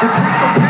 It's compare